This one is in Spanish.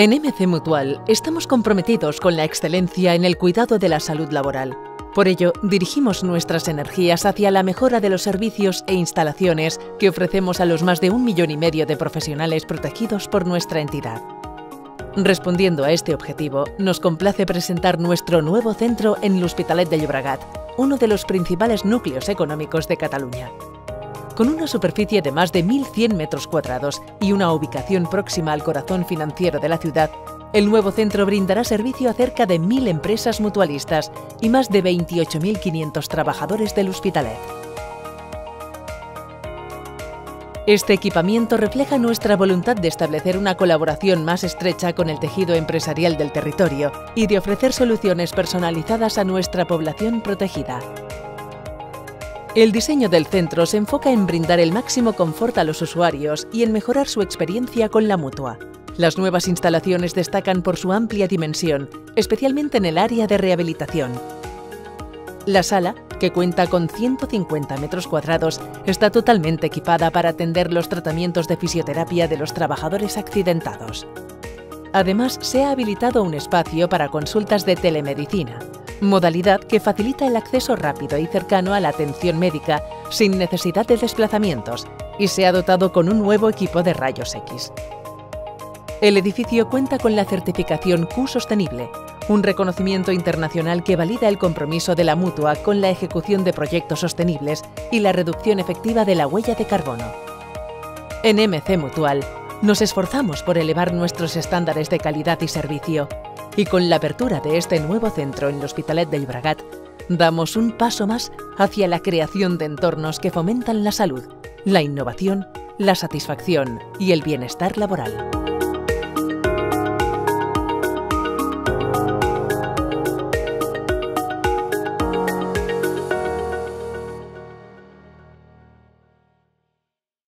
En MC Mutual estamos comprometidos con la excelencia en el cuidado de la salud laboral. Por ello, dirigimos nuestras energías hacia la mejora de los servicios e instalaciones que ofrecemos a los más de un millón y medio de profesionales protegidos por nuestra entidad. Respondiendo a este objetivo, nos complace presentar nuestro nuevo centro en l'Hospitalet de Llobregat, uno de los principales núcleos económicos de Cataluña. Con una superficie de más de 1.100 metros cuadrados y una ubicación próxima al corazón financiero de la ciudad, el nuevo centro brindará servicio a cerca de 1.000 empresas mutualistas y más de 28.500 trabajadores del Hospitalet. Este equipamiento refleja nuestra voluntad de establecer una colaboración más estrecha con el tejido empresarial del territorio y de ofrecer soluciones personalizadas a nuestra población protegida. El diseño del centro se enfoca en brindar el máximo confort a los usuarios y en mejorar su experiencia con la mutua. Las nuevas instalaciones destacan por su amplia dimensión, especialmente en el área de rehabilitación. La sala, que cuenta con 150 metros cuadrados, está totalmente equipada para atender los tratamientos de fisioterapia de los trabajadores accidentados. Además, se ha habilitado un espacio para consultas de telemedicina, modalidad que facilita el acceso rápido y cercano a la atención médica sin necesidad de desplazamientos y se ha dotado con un nuevo equipo de rayos X. El edificio cuenta con la certificación Q Sostenible, un reconocimiento internacional que valida el compromiso de la mutua con la ejecución de proyectos sostenibles y la reducción efectiva de la huella de carbono. En MC Mutual, nos esforzamos por elevar nuestros estándares de calidad y servicio y con la apertura de este nuevo centro en el Hospitalet de Llobregat, damos un paso más hacia la creación de entornos que fomentan la salud, la innovación, la satisfacción y el bienestar laboral.